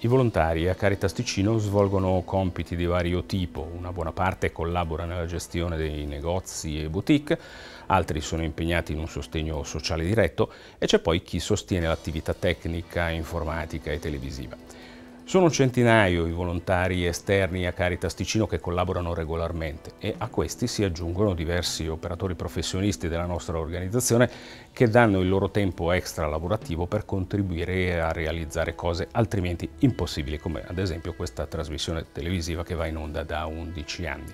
I volontari a Caritas Ticino svolgono compiti di vario tipo, una buona parte collabora nella gestione dei negozi e boutique, altri sono impegnati in un sostegno sociale diretto e c'è poi chi sostiene l'attività tecnica, informatica e televisiva. Sono un centinaio i volontari esterni a Caritas Ticino che collaborano regolarmente e a questi si aggiungono diversi operatori professionisti della nostra organizzazione che danno il loro tempo extra lavorativo per contribuire a realizzare cose altrimenti impossibili, come ad esempio questa trasmissione televisiva che va in onda da 11 anni.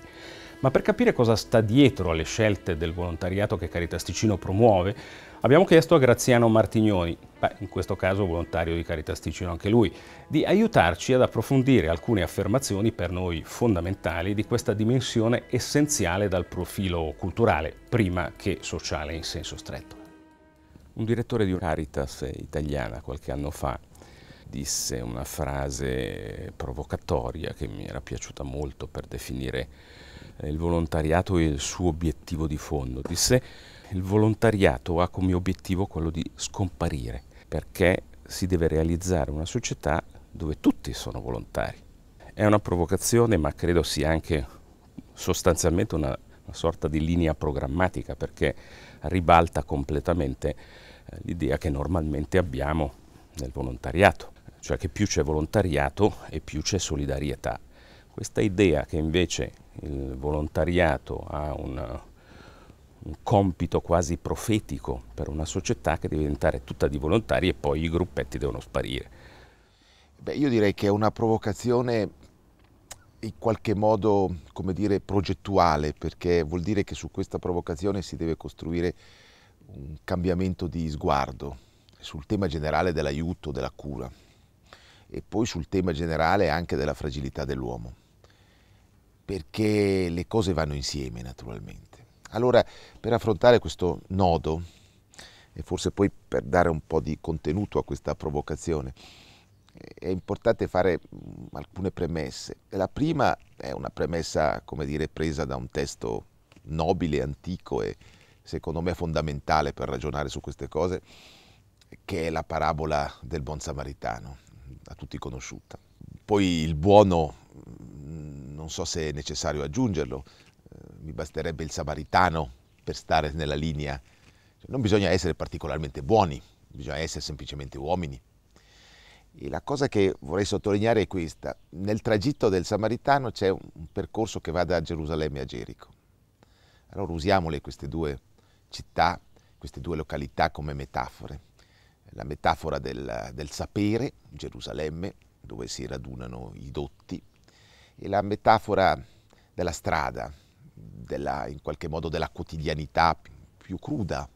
Ma per capire cosa sta dietro alle scelte del volontariato che Caritas Ticino promuove, abbiamo chiesto a Graziano Martignoni, beh, in questo caso volontario di Caritas Ticino anche lui, di aiutarci ad approfondire alcune affermazioni per noi fondamentali di questa dimensione essenziale dal profilo culturale, prima che sociale in senso stretto. Un direttore di Caritas italiana qualche anno fa disse una frase provocatoria che mi era piaciuta molto per definire il volontariato e il suo obiettivo di fondo. Disse il volontariato ha come obiettivo quello di scomparire perché si deve realizzare una società dove tutti sono volontari. È una provocazione ma credo sia anche sostanzialmente una, una sorta di linea programmatica perché ribalta completamente eh, l'idea che normalmente abbiamo nel volontariato, cioè che più c'è volontariato e più c'è solidarietà. Questa idea che invece il volontariato ha un, un, compito quasi profetico per una società che deve diventare tutta di volontari e poi i gruppetti devono sparire. Beh, io direi che è una provocazione in qualche modo, come dire, progettuale, perché vuol dire che su questa provocazione si deve costruire un cambiamento di sguardo sul tema generale dell'aiuto, della cura e poi sul tema generale anche della fragilità dell'uomo perché le cose vanno insieme naturalmente. Allora, per affrontare questo nodo, e forse poi per dare un po' di contenuto a questa provocazione, è importante fare mm, alcune premesse. La prima è una premessa, come dire, presa da un testo nobile, antico e secondo me fondamentale per ragionare su queste cose, che è la parabola del buon samaritano, a tutti conosciuta. Poi il buono non so se è necessario aggiungerlo, eh, mi basterebbe il samaritano per stare nella linea. Cioè, non bisogna essere particolarmente buoni, bisogna essere semplicemente uomini. E la cosa che vorrei sottolineare è questa. Nel tragitto del Samaritano c'è un, percorso che va da Gerusalemme a Gerico. Allora usiamole queste due città, queste due località come metafore. La metafora del, del sapere, Gerusalemme, dove si radunano i dotti, la metafora della strada, della, in qualche modo della quotidianità più cruda,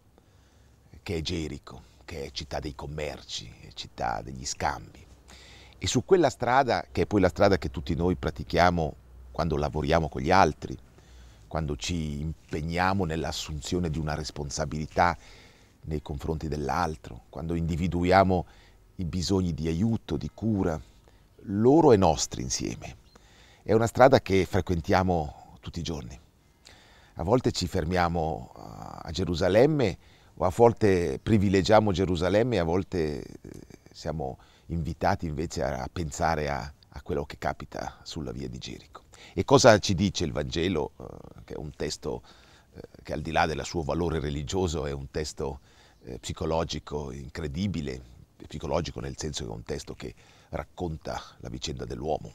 che è Gerico, che è città dei commerci, città degli scambi. E su quella strada, che è poi la strada che tutti noi pratichiamo quando lavoriamo con gli altri, quando ci impegniamo nell'assunzione di una responsabilità nei confronti dell'altro, quando individuiamo i bisogni di aiuto, di cura, loro e nostri insieme. È una strada che frequentiamo tutti i giorni. A volte ci fermiamo eh, a Gerusalemme o a volte privilegiamo Gerusalemme a volte eh, siamo invitati invece a pensare a, a quello che capita sulla via di Gerico. E cosa ci dice il Vangelo, eh, che è un testo che al di là del suo valore religioso è un testo psicologico incredibile, psicologico nel senso che è un testo che racconta la vicenda dell'uomo,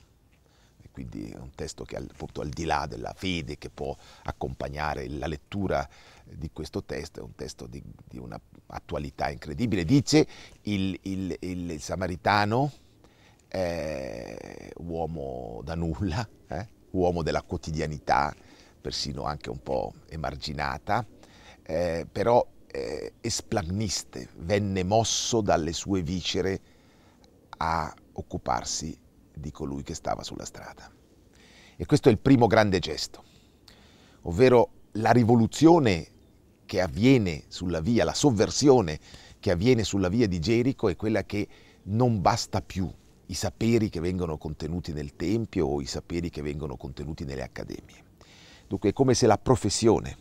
quindi è un testo che appunto al di là della fede che può accompagnare la lettura di questo testo, è un testo di, di un'attualità incredibile. Dice il, il, il samaritano, eh, uomo da nulla, eh, uomo della quotidianità, persino anche un po' emarginata, eh, però eh, esplaniste, venne mosso dalle sue viscere a occuparsi di colui che stava sulla strada. E questo è il primo grande gesto, ovvero la rivoluzione che avviene sulla via, la sovversione che avviene sulla via di Gerico è quella che non basta più i saperi che vengono contenuti nel Tempio o i saperi che vengono contenuti nelle accademie. Dunque è come se la professione,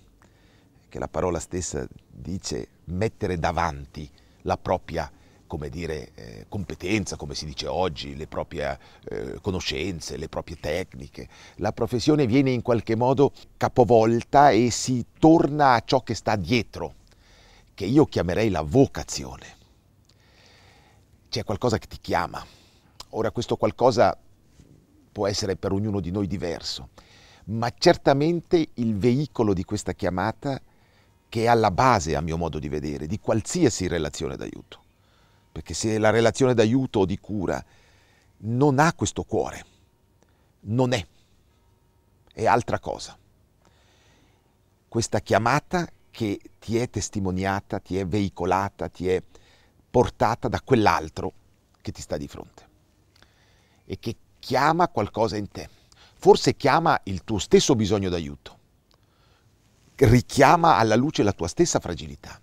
che la parola stessa dice mettere davanti la propria come dire, eh, competenza, come si dice oggi, le proprie eh, conoscenze, le proprie tecniche. La professione viene in qualche modo capovolta e si torna a ciò che sta dietro, che io chiamerei la vocazione. C'è qualcosa che ti chiama. Ora questo qualcosa può essere per ognuno di noi diverso, ma certamente il veicolo di questa chiamata che è alla base, a mio modo di vedere, di qualsiasi relazione d'aiuto. Perché se la relazione d'aiuto o di cura non ha questo cuore, non è, è altra cosa. Questa chiamata che ti è testimoniata, ti è veicolata, ti è portata da quell'altro che ti sta di fronte e che chiama qualcosa in te. Forse chiama il tuo stesso bisogno d'aiuto, richiama alla luce la tua stessa fragilità.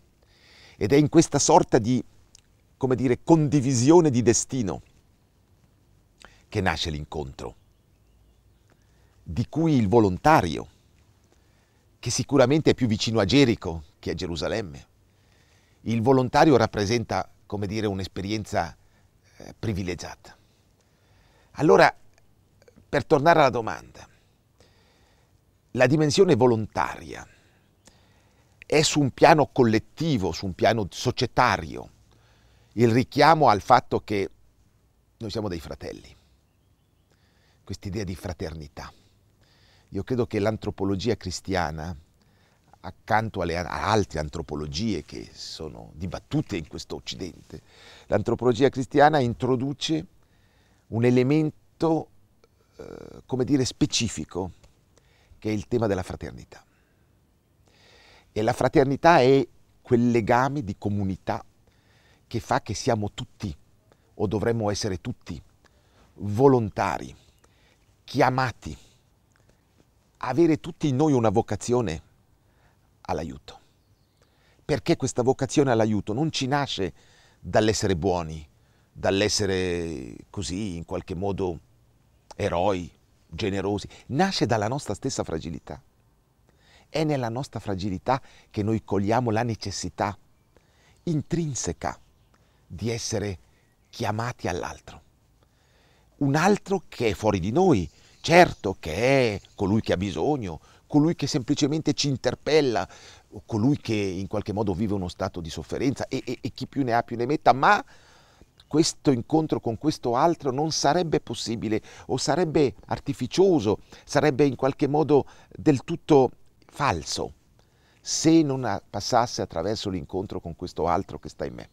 Ed è in questa sorta di, come dire, condivisione di destino che nasce l'incontro, di cui il volontario, che sicuramente è più vicino a Gerico che a Gerusalemme, il volontario rappresenta, come dire, un'esperienza eh, privilegiata. Allora, per tornare alla domanda, la dimensione volontaria è su un piano collettivo, su un piano societario, il richiamo al fatto che noi siamo dei fratelli, quest'idea di fraternità. Io credo che l'antropologia cristiana, accanto alle altre antropologie che sono dibattute in questo Occidente, l'antropologia cristiana introduce un elemento, eh, come dire, specifico, che è il tema della fraternità. E la fraternità è quel legame di comunità che fa che siamo tutti, o dovremmo essere tutti, volontari, chiamati, avere tutti noi una vocazione all'aiuto. Perché questa vocazione all'aiuto non ci nasce dall'essere buoni, dall'essere così in qualche modo eroi, generosi, nasce dalla nostra stessa fragilità. È nella nostra fragilità che noi cogliamo la necessità intrinseca di essere chiamati all'altro. Un altro che è fuori di noi, certo che è colui che ha bisogno, colui che semplicemente ci interpella, colui che in qualche modo vive uno stato di sofferenza e, e, e chi più ne ha più ne metta, ma questo incontro con questo altro non sarebbe possibile o sarebbe artificioso, sarebbe in qualche modo del tutto falso se non passasse attraverso l'incontro con questo altro che sta in me.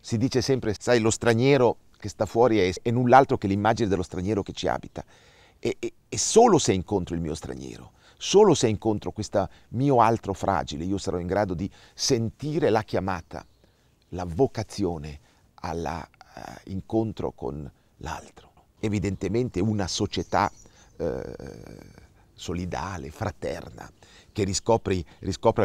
Si dice sempre, sai, lo straniero che sta fuori è, è null'altro che l'immagine dello straniero che ci abita. E, e, e solo se incontro il mio straniero, solo se incontro questo mio altro fragile, io sarò in grado di sentire la chiamata, la vocazione, all'incontro uh, con l'altro. Evidentemente una società eh, solidale, fraterna, che riscopre,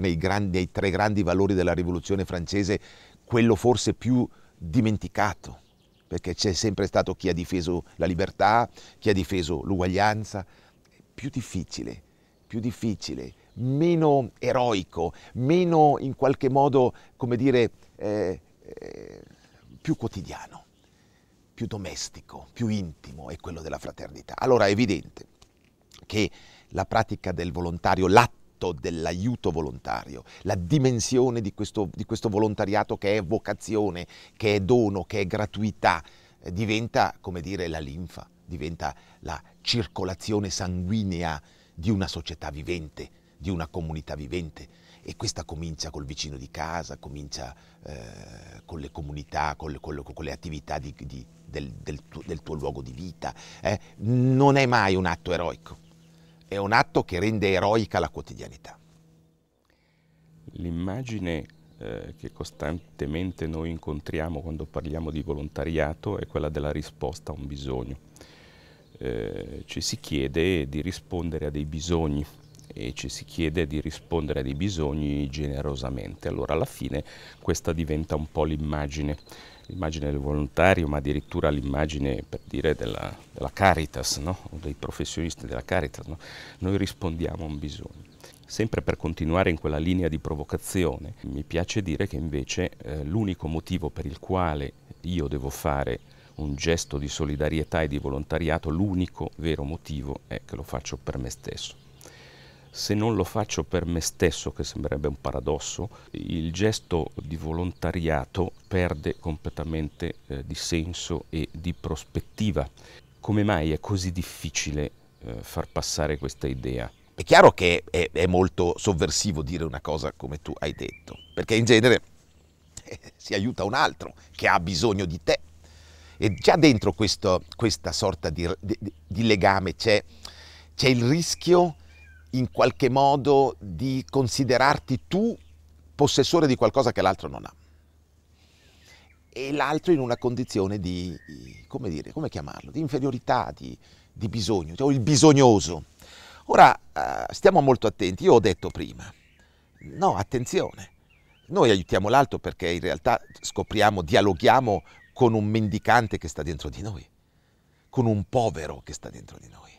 nei, nei tre grandi valori della rivoluzione francese quello forse più dimenticato, perché c'è sempre stato chi ha difeso la libertà, chi ha difeso l'uguaglianza, più difficile, più difficile, meno eroico, meno in qualche modo, come dire, eh, eh, più quotidiano, più domestico, più intimo è quello della fraternità. Allora è evidente che la pratica del volontario, l'atto dell'aiuto volontario, la dimensione di questo, di questo, volontariato che è vocazione, che è dono, che è gratuità, eh, diventa, come dire, la linfa, diventa la circolazione sanguinea di una società vivente, di una comunità vivente e questa comincia col vicino di casa, comincia eh, con le comunità, con le, con le, con le attività di, di, del, del, tuo, del, tuo, luogo di vita. Eh? Non è mai un atto eroico, è un atto che rende eroica la quotidianità. L'immagine eh, che costantemente noi incontriamo quando parliamo di volontariato è quella della risposta a un bisogno. Eh, ci si chiede di rispondere a dei bisogni e ci si chiede di rispondere a dei bisogni generosamente. Allora alla fine questa diventa un po' l'immagine, l'immagine del volontario, ma addirittura l'immagine per dire della, della Caritas, no? o dei professionisti della Caritas. No? Noi rispondiamo a un bisogno. Sempre per continuare in quella linea di provocazione, mi piace dire che invece eh, l'unico motivo per il quale io devo fare un gesto di solidarietà e di volontariato, l'unico vero motivo è che lo faccio per me stesso. Se non lo faccio per me stesso, che sembrerebbe un paradosso, il gesto di volontariato perde completamente eh, di senso e di prospettiva. Come mai è così difficile eh, far passare questa idea? È chiaro che è, è, molto sovversivo dire una cosa come tu hai detto, perché in genere eh, si aiuta un altro che ha bisogno di te. E già dentro questo, questa sorta di, di, di legame c'è, c'è il rischio in qualche modo di considerarti tu possessore di qualcosa che l'altro non ha. E l'altro in una condizione di, come dire, come chiamarlo, di inferiorità, di, di bisogno, cioè il bisognoso. Ora, eh, stiamo molto attenti, io ho detto prima, no, attenzione, noi aiutiamo l'altro perché in realtà scopriamo, dialoghiamo con un mendicante che sta dentro di noi, con un povero che sta dentro di noi.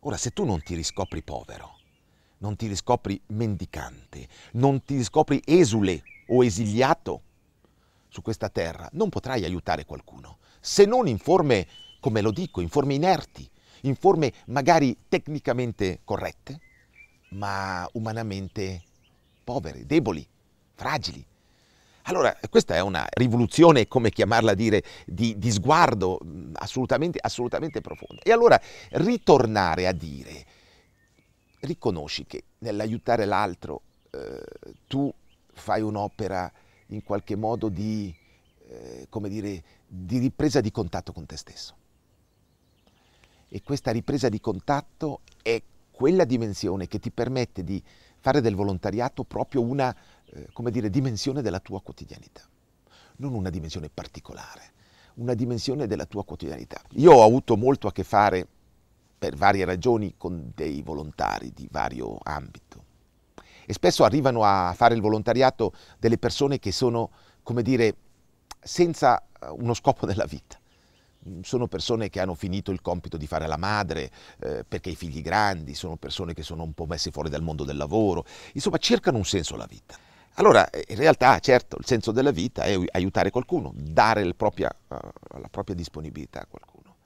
Ora, se tu non ti riscopri povero, non ti riscopri mendicante, non ti riscopri esule o esiliato su questa terra, non potrai aiutare qualcuno, se non in forme, come lo dico, in forme inerti, in forme magari tecnicamente corrette, ma umanamente povere, deboli, fragili. Allora, questa è una rivoluzione, come chiamarla dire, di, di sguardo assolutamente, assolutamente profonda. E allora ritornare a dire, riconosci che nell'aiutare l'altro eh, tu fai un'opera in qualche modo di, eh, come dire, di ripresa di contatto con te stesso e questa ripresa di contatto è quella dimensione che ti permette di fare del volontariato proprio una eh, come dire, dimensione della tua quotidianità, non una dimensione particolare, una dimensione della tua quotidianità. Io ho avuto molto a che fare per varie ragioni con dei volontari di vario ambito e spesso arrivano a fare il volontariato delle persone che sono, come dire, senza eh, uno scopo nella vita sono persone che hanno finito il compito di fare la madre eh, perché i figli grandi, sono persone che sono un po' messe fuori dal mondo del lavoro, insomma cercano un senso alla vita. Allora, eh, in realtà, certo, il senso della vita è aiutare qualcuno, dare propria, uh, la propria disponibilità a qualcuno.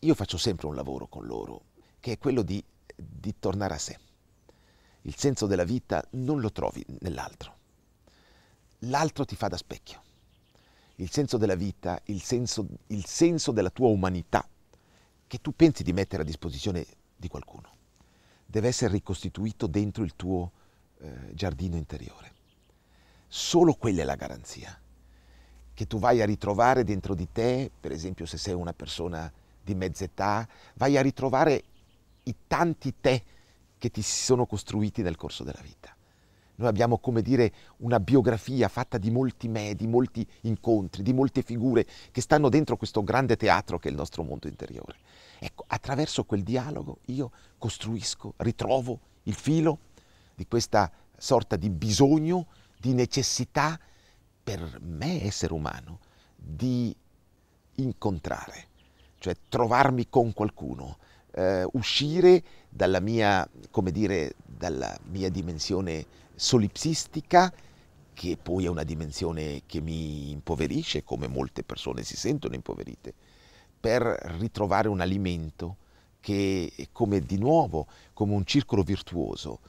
Io faccio sempre un lavoro con loro, che è quello di, di tornare a sé. Il senso della vita non lo trovi nell'altro. L'altro ti fa da specchio il senso della vita, il senso, il senso della tua umanità, che tu pensi di mettere a disposizione di qualcuno, deve essere ricostituito dentro il tuo eh, giardino interiore. Solo quella è la garanzia, che tu vai a ritrovare dentro di te, per esempio se sei una persona di mezza età, vai a ritrovare i tanti te che ti si sono costruiti nel corso della vita. Noi abbiamo, come dire, una biografia fatta di molti me, di molti incontri, di molte figure che stanno dentro questo grande teatro che è il nostro mondo interiore. Ecco, attraverso quel dialogo io costruisco, ritrovo il filo di questa sorta di bisogno, di necessità per me essere umano di incontrare, cioè trovarmi con qualcuno, eh, uscire dalla mia, dire, dalla mia dimensione solipsistica, che poi è una dimensione che mi impoverisce, come molte persone si sentono impoverite, per ritrovare un alimento che è come di nuovo, come un circolo virtuoso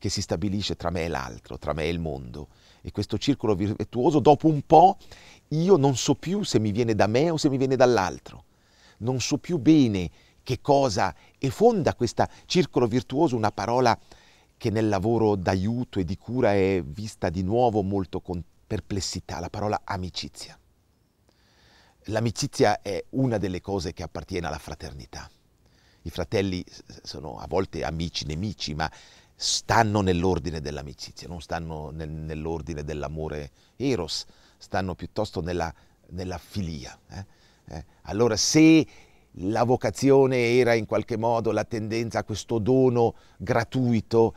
che si stabilisce tra me e l'altro, tra me e il mondo. E questo circolo virtuoso, dopo un po', io non so più se mi viene da me o se mi viene dall'altro. Non so più bene che cosa e fonda questo circolo virtuoso una parola che nel lavoro d'aiuto e di cura è vista di nuovo molto con perplessità, la parola amicizia. L'amicizia è una delle cose che appartiene alla fraternità. I fratelli sono a volte amici, nemici, ma stanno nell'ordine dell'amicizia, non stanno nel, nell'ordine dell'amore eros, stanno piuttosto nella, nella filia. Eh? Eh? Allora se la vocazione era in qualche modo la tendenza a questo dono gratuito,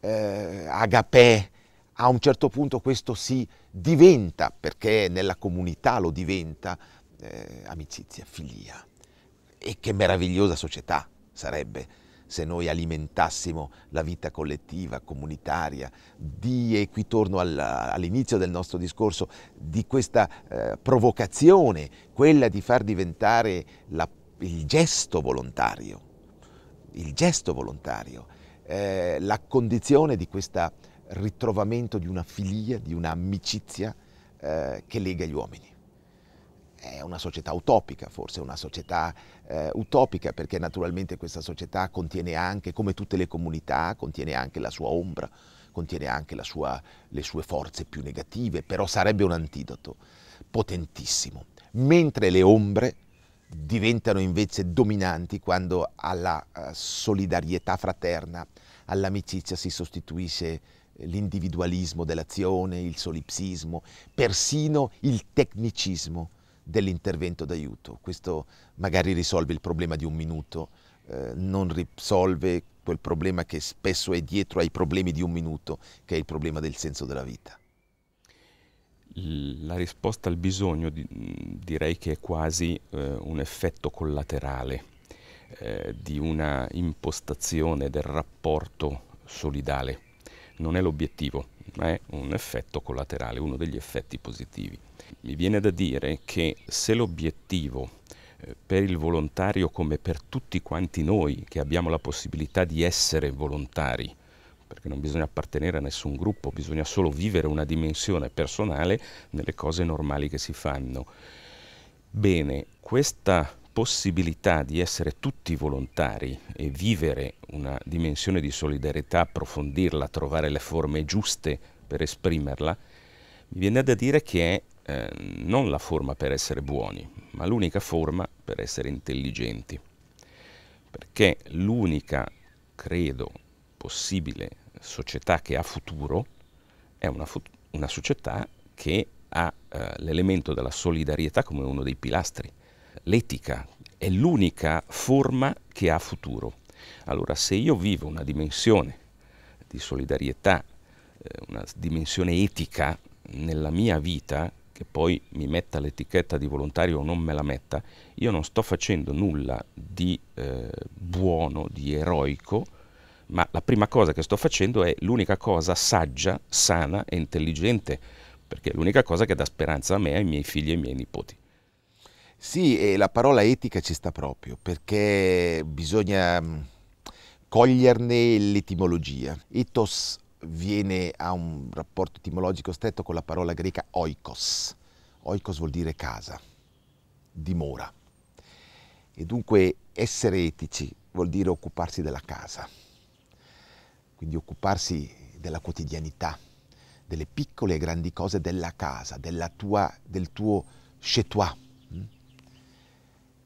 eh, agapè, a un certo punto questo si diventa, perché nella comunità lo diventa, eh, amicizia, filia. E che meravigliosa società sarebbe se noi alimentassimo la vita collettiva, comunitaria, di equitorno all'inizio del nostro discorso, di questa eh, provocazione, quella di far diventare la, il gesto volontario, il gesto volontario, eh, la condizione di questo ritrovamento di una filia, di un'amicizia eh, che lega gli uomini è una società utopica, forse una società eh, utopica perché naturalmente questa società contiene anche, come tutte le comunità, contiene anche la sua ombra, contiene anche sua, le sue forze più negative, però sarebbe un antidoto potentissimo, mentre le ombre diventano invece dominanti quando alla uh, solidarietà fraterna, all'amicizia si sostituisce l'individualismo dell'azione, il solipsismo, persino il tecnicismo dell'intervento d'aiuto. Questo magari risolve il problema di un minuto, eh, non risolve quel problema che spesso è dietro ai problemi di un minuto, che è il problema del senso della vita. La risposta al bisogno di, direi che è quasi eh, un effetto collaterale eh, di una impostazione del rapporto solidale. Non è l'obiettivo, ma è un effetto collaterale, uno degli effetti positivi. Mi viene da dire che se l'obiettivo eh, per il volontario come per tutti quanti noi che abbiamo la possibilità di essere volontari, perché non bisogna appartenere a nessun gruppo, bisogna solo vivere una dimensione personale nelle cose normali che si fanno. Bene, questa possibilità di essere tutti volontari e vivere una dimensione di solidarietà, approfondirla, trovare le forme giuste per esprimerla, mi viene da dire che è eh, non la forma per essere buoni, ma l'unica forma per essere intelligenti. Perché l'unica, credo, possibile società che ha futuro è una, fut- una società che ha eh, l'elemento della solidarietà come uno dei pilastri. L'etica è l'unica forma che ha futuro. Allora, se io vivo una dimensione di solidarietà, eh, una dimensione etica nella mia vita, che poi mi metta l'etichetta di volontario o non me la metta, io non sto facendo nulla di eh, buono, di eroico, ma la prima cosa che sto facendo è l'unica cosa saggia, sana e intelligente, perché è l'unica cosa che dà speranza a me, ai miei figli e ai miei nipoti. Sì, e la parola etica ci sta proprio, perché bisogna mm, coglierne l'etimologia. Ethos viene a un rapporto etimologico stretto con la parola greca oikos. Oikos vuol dire casa, dimora. E dunque essere etici vuol dire occuparsi della casa, quindi occuparsi della quotidianità, delle piccole e grandi cose della casa, della tua, del tuo chez toi, hm?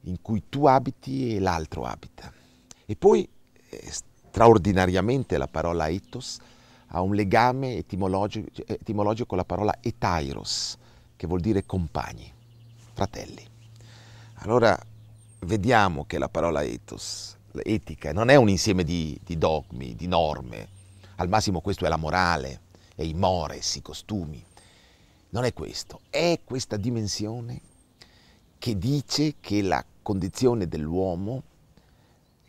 in cui tu abiti e l'altro abita. E poi, eh, straordinariamente, la parola ethos ha un legame etimologico, etimologico con la parola etairos, che vuol dire compagni, fratelli. Allora vediamo che la parola ethos, etica, non è un insieme di, di dogmi, di norme, al massimo questo è la morale, è i mores, i costumi. Non è questo, è questa dimensione che dice che la condizione dell'uomo,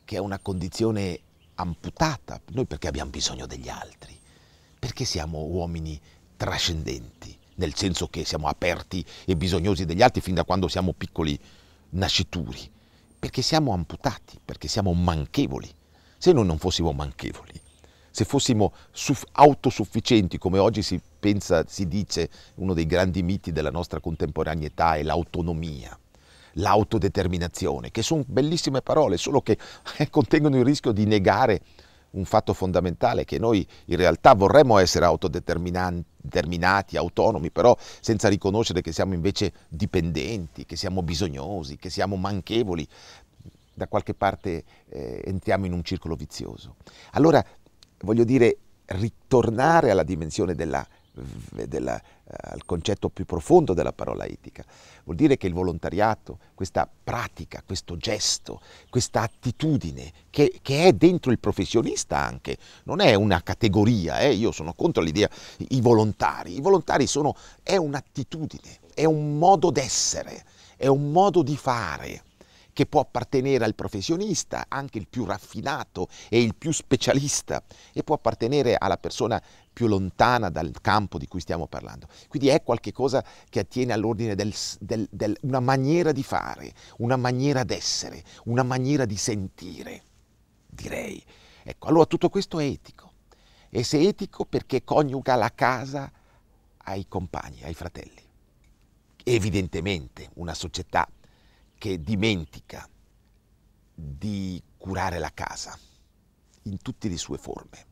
che è una condizione amputata, noi perché abbiamo bisogno degli altri, perché siamo uomini trascendenti, nel senso che siamo aperti e bisognosi degli altri fin da quando siamo piccoli nascituri, perché siamo amputati, perché siamo manchevoli. Se noi non fossimo manchevoli, se fossimo autosufficienti, come oggi si pensa, si dice, uno dei grandi miti della nostra contemporaneità è l'autonomia, l'autodeterminazione, che sono bellissime parole, solo che contengono il rischio di negare un fatto fondamentale che noi in realtà vorremmo essere autodeterminati, autonomi, però senza riconoscere che siamo invece dipendenti, che siamo bisognosi, che siamo manchevoli, da qualche parte eh, entriamo in un circolo vizioso. Allora, voglio dire, ritornare alla dimensione della della, eh, al concetto più profondo della parola etica. Vuol dire che il volontariato, questa pratica, questo gesto, questa attitudine che, che è dentro il professionista anche, non è una categoria, eh? io sono contro l'idea, i volontari, i volontari sono, è un'attitudine, è un modo d'essere, è un modo di fare che può appartenere al professionista, anche il più raffinato e il più specialista, e può appartenere alla persona più lontana dal campo di cui stiamo parlando. Quindi è qualcosa che attiene all'ordine di del, del, una maniera di fare, una maniera d'essere, una maniera di sentire, direi. Ecco, allora tutto questo è etico. E se è etico perché coniuga la casa ai compagni, ai fratelli. Evidentemente una società che dimentica di curare la casa in tutte le sue forme,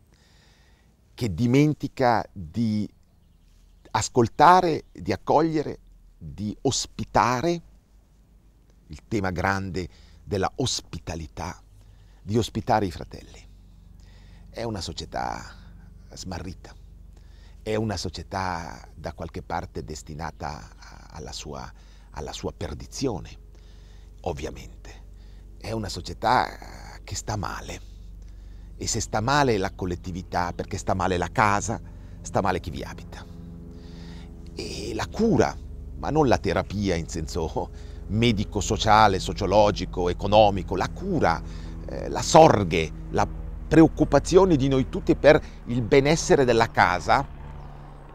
che dimentica di ascoltare, di accogliere, di ospitare, il tema grande della ospitalità, di ospitare i fratelli. È una società smarrita, è una società da qualche parte destinata alla sua, alla sua perdizione ovviamente. È una società che sta male. E se sta male la collettività, perché sta male la casa, sta male chi vi abita. E la cura, ma non la terapia in senso medico-sociale, sociologico, economico, la cura, eh, la sorghe, la preoccupazione di noi tutti per il benessere della casa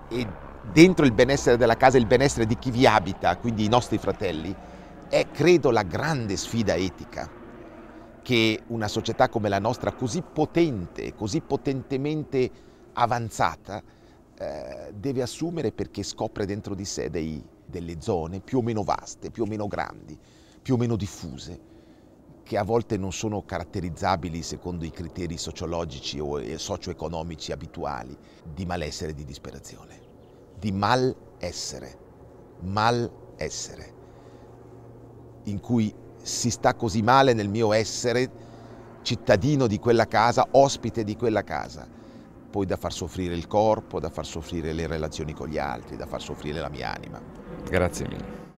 e dentro il benessere della casa il benessere di chi vi abita, quindi i nostri fratelli, è credo la grande sfida etica che una società come la nostra, così potente, così potentemente avanzata, eh, deve assumere perché scopre dentro di sé dei, delle zone più o meno vaste, più o meno grandi, più o meno diffuse, che a volte non sono caratterizzabili secondo i criteri sociologici o socio-economici abituali di malessere e di disperazione, di malessere, malessere in cui si sta così male nel mio essere cittadino di quella casa, ospite di quella casa, poi da far soffrire il corpo, da far soffrire le relazioni con gli altri, da far soffrire la mia anima. Grazie mille.